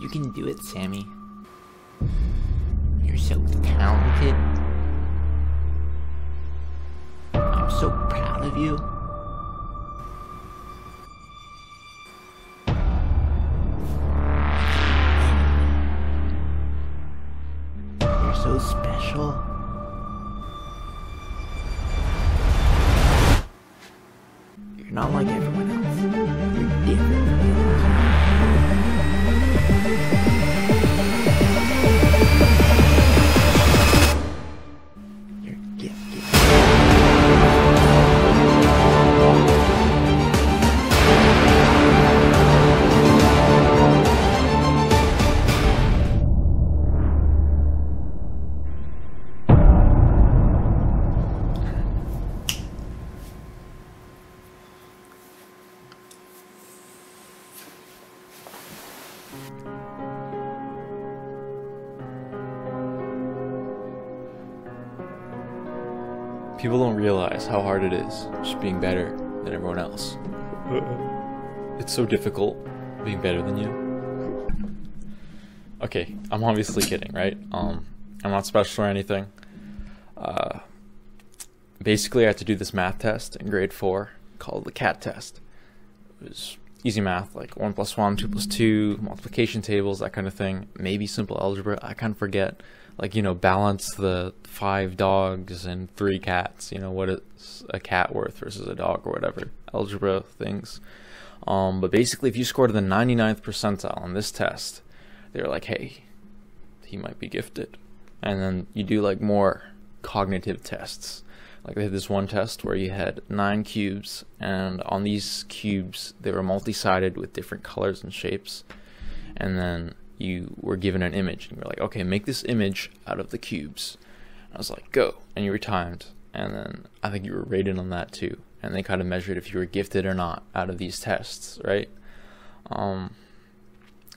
You can do it, Sammy. You're so talented. I'm so proud of you. You're so special. You're not like everyone People don't realize how hard it is just being better than everyone else. It's so difficult being better than you. Okay, I'm obviously kidding, right? Um, I'm not special or anything. Uh, basically, I had to do this math test in grade four called the CAT test. It was easy math, like 1 plus 1, 2 plus 2, multiplication tables, that kind of thing. Maybe simple algebra. I kind of forget. Like, you know, balance the five dogs and three cats. You know, what is a cat worth versus a dog or whatever. Algebra things. Um, but basically, if you scored the 99th percentile on this test, they're like, hey, he might be gifted. And then you do like more cognitive tests. Like they had this one test where you had nine cubes, and on these cubes they were multi-sided with different colors and shapes. And then you were given an image, and you're like, okay, make this image out of the cubes. I was like, go, and you were timed. And then I think you were rated on that too. And they kind of measured if you were gifted or not out of these tests, right? Um,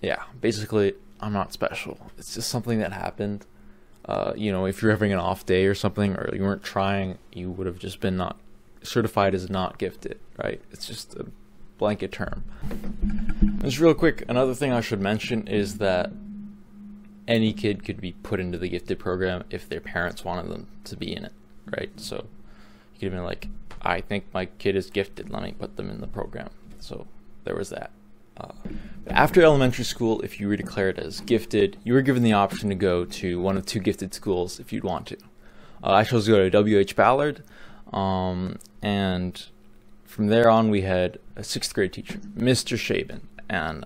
yeah, basically, I'm not special. It's just something that happened. Uh, you know, if you're having an off day or something, or you weren't trying, you would have just been not certified as not gifted, right? It's just a blanket term. Just real quick, another thing I should mention is that any kid could be put into the gifted program if their parents wanted them to be in it, right? So you could have been like, I think my kid is gifted, let me put them in the program. So there was that. Uh, but after elementary school, if you were declared as gifted, you were given the option to go to one of two gifted schools if you'd want to. Uh, I chose to go to W.H. Ballard, um, and from there on, we had a sixth grade teacher, Mr. Shaben, and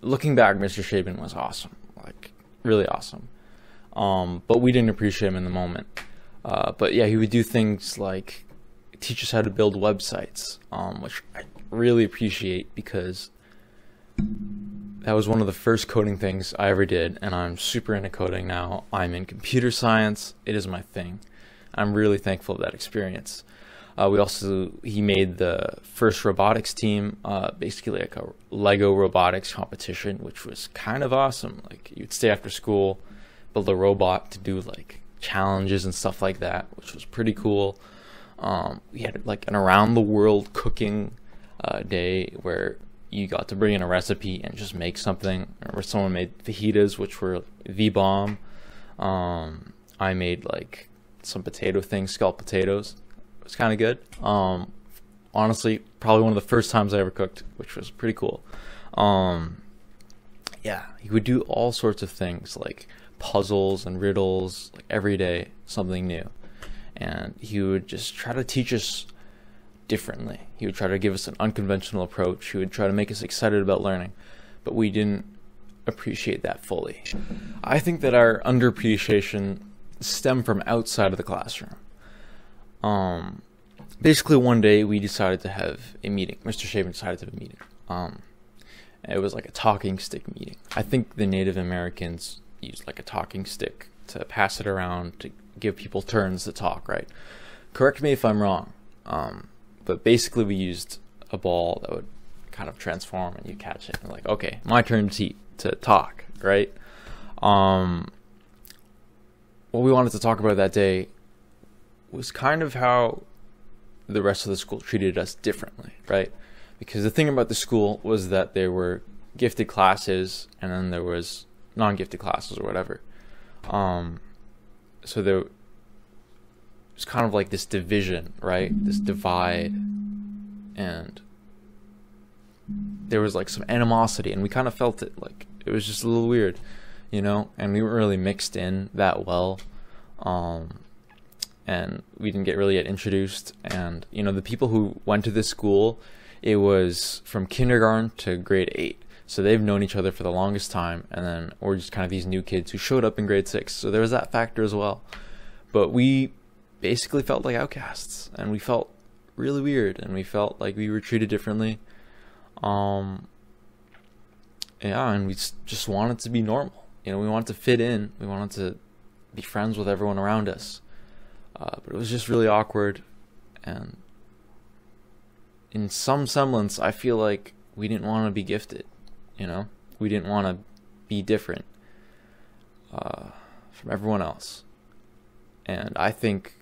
looking back, Mr. Shaben was awesome, like really awesome. Um, but we didn't appreciate him in the moment. Uh, but yeah, he would do things like teach us how to build websites, um, which I really appreciate because that was one of the first coding things I ever did, and I'm super into coding now. I'm in computer science; it is my thing. I'm really thankful for that experience. Uh, we also he made the first robotics team, uh, basically like a Lego robotics competition, which was kind of awesome. Like you'd stay after school, build a robot to do like challenges and stuff like that, which was pretty cool. Um, we had like an around the world cooking uh, day where you got to bring in a recipe and just make something. Or someone made fajitas, which were the bomb. Um, I made like some potato things, scalloped potatoes. It was kind of good. Um, honestly, probably one of the first times I ever cooked, which was pretty cool. Um, yeah, he would do all sorts of things like puzzles and riddles, like every day something new, and he would just try to teach us differently. He would try to give us an unconventional approach. He would try to make us excited about learning, but we didn't appreciate that fully. I think that our underappreciation stemmed from outside of the classroom. Um, basically, one day we decided to have a meeting. Mr. Shaven decided to have a meeting. Um, it was like a talking stick meeting. I think the Native Americans used like a talking stick to pass it around to give people turns to talk, right? Correct me if I'm wrong. Um, but basically, we used a ball that would kind of transform and you catch it and like, okay, my turn to to talk, right? Um, what we wanted to talk about that day was kind of how the rest of the school treated us differently, right? Because the thing about the school was that there were gifted classes and then there was non-gifted classes or whatever. Um, so there was kind of like this division, right? This divide, and there was like some animosity, and we kind of felt it. Like it was just a little weird, you know. And we weren't really mixed in that well, um, and we didn't get really get introduced. And you know, the people who went to this school, it was from kindergarten to grade eight. So they've known each other for the longest time, and then we're just kind of these new kids who showed up in grade six. So there was that factor as well. But we basically felt like outcasts, and we felt really weird, and we felt like we were treated differently. Um, yeah, and we just wanted to be normal. You know, we wanted to fit in. We wanted to be friends with everyone around us. Uh, but it was just really awkward, and in some semblance, I feel like we didn't want to be gifted. You know, we didn't want to be different uh, from everyone else, and I think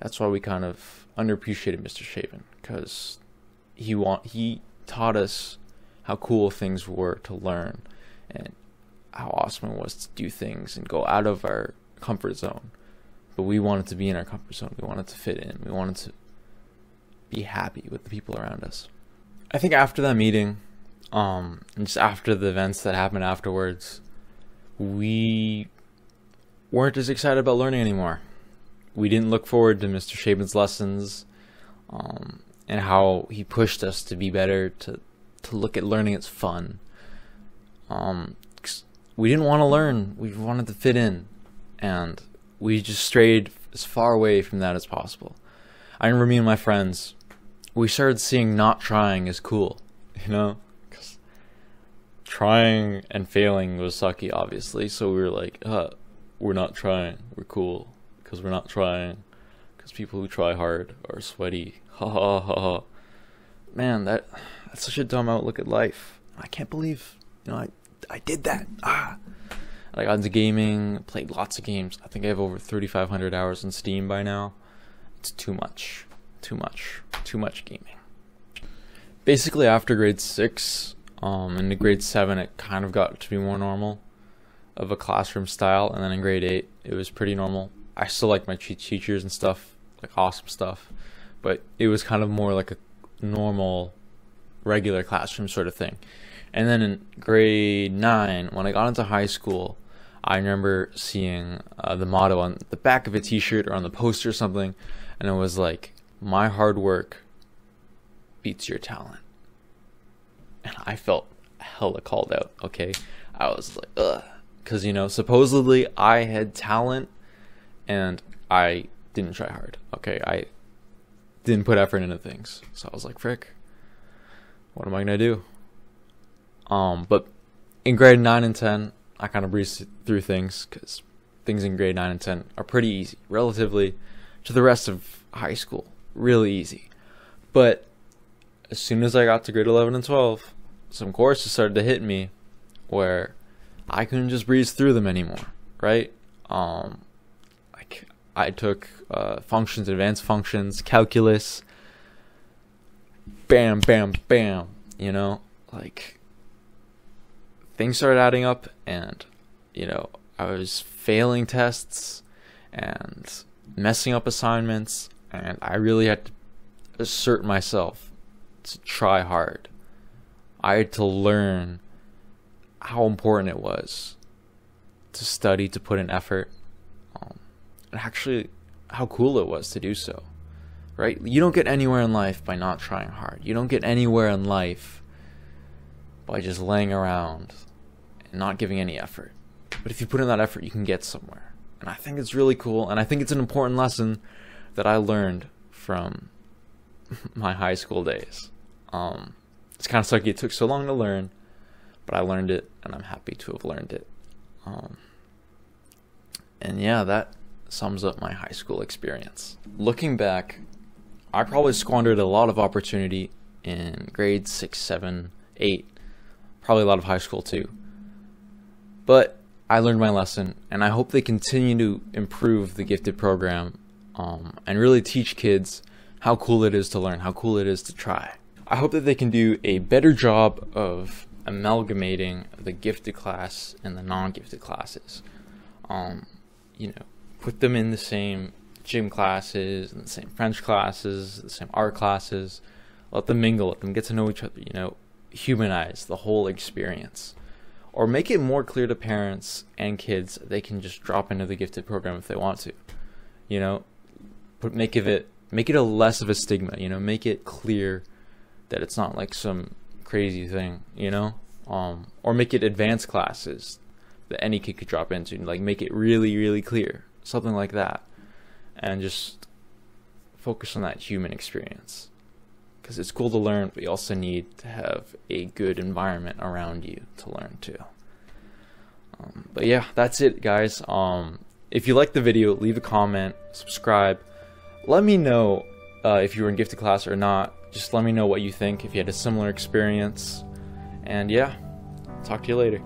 that's why we kind of underappreciated Mr. Shaven because he want he taught us how cool things were to learn and how awesome it was to do things and go out of our comfort zone. But we wanted to be in our comfort zone. We wanted to fit in. We wanted to be happy with the people around us. I think after that meeting, um, and just after the events that happened afterwards, we weren't as excited about learning anymore. We didn't look forward to Mr. Shaban's lessons, um, and how he pushed us to be better, to to look at learning as fun. Um, we didn't want to learn; we wanted to fit in, and we just strayed as far away from that as possible. I remember me and my friends, we started seeing not trying as cool, you know Because trying and failing was sucky, obviously. So we were like, uh, we're not trying. We're cool because we're not trying. Because people who try hard are sweaty. Ha ha ha ha. Man, that that's such a dumb outlook at life. I can't believe you know I I did that. Ah. Got into gaming, played lots of games. I think I have over 3,500 hours in Steam by now. It's too much. Too much. Too much gaming. Basically, after grade 6, um, in the grade seven, it kind of got to be more normal of a classroom style, and then in grade eight, it was pretty normal. I still like my teachers and stuff, like awesome stuff, but it was kind of more like a normal, regular classroom sort of thing. And then in grade nine, when I got into high school, I remember seeing uh, the motto on the back of a T-shirt or on the poster or something, and it was like, "My hard work beats your talent." and I felt hella called out. Okay, I was like, ugh, because you know, supposedly I had talent, and I didn't try hard. Okay, I didn't put effort into things, so I was like, frick, what am I gonna do? Um, but in grade nine and ten, I kind of breezed through things because things in grade nine and ten are pretty easy, relatively to the rest of high school, really easy. But as soon as I got to grade 11 and 12, some courses started to hit me where I couldn't just breeze through them anymore, right? Um, like I took uh, functions, advanced functions, calculus, bam, bam, bam, you know, like things started adding up and, you know, I was failing tests and messing up assignments and I really had to assert myself to try hard. I had to learn how important it was to study, to put in effort, um, and actually how cool it was to do so. Right? You don't get anywhere in life by not trying hard. You don't get anywhere in life by just laying around and not giving any effort. But if you put in that effort, you can get somewhere. And I think it's really cool, and I think it's an important lesson that I learned from my high school days. Um, it's kind of sucky it took so long to learn, but I learned it, and I'm happy to have learned it. Um, and yeah, that sums up my high school experience. Looking back, I probably squandered a lot of opportunity in grades 6, 7, 8, probably a lot of high school too. But I learned my lesson, and I hope they continue to improve the gifted program um, and really teach kids how cool it is to learn, how cool it is to try. I hope that they can do a better job of amalgamating the gifted class and the non-gifted classes. Um, you know, put them in the same gym classes and the same French classes, the same art classes. Let them mingle, let them get to know each other, you know, humanize the whole experience. Or make it more clear to parents and kids they can just drop into the gifted program if they want to. You know, put make it make it a less of a stigma, you know, make it clear that it's not like some crazy thing, you know? Um or make it advanced classes that any kid could drop into, like make it really really clear. Something like that and just focus on that human experience. Because it's cool to learn, but you also need to have a good environment around you to learn too. Um, but yeah, that's it, guys. Um, if you like the video, leave a comment, subscribe. Let me know uh, if you were in gifted class or not. Just let me know what you think, if you had a similar experience. And yeah, talk to you later.